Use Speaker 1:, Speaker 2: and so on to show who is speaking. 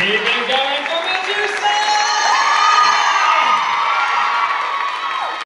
Speaker 1: Keep it going.